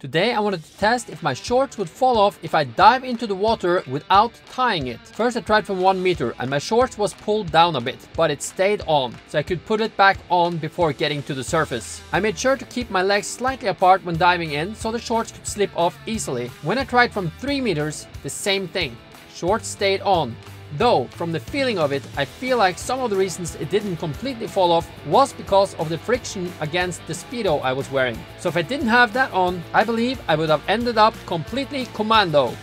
Today I wanted to test if my shorts would fall off if I dive into the water without tying it. First I tried from 1 meter and my shorts was pulled down a bit, but it stayed on, so I could put it back on before getting to the surface. I made sure to keep my legs slightly apart when diving in so the shorts could slip off easily. When I tried from 3 meters, the same thing. Shorts stayed on, Though, from the feeling of it, I feel like some of the reasons it didn't completely fall off was because of the friction against the Speedo I was wearing. So if I didn't have that on, I believe I would have ended up completely commando.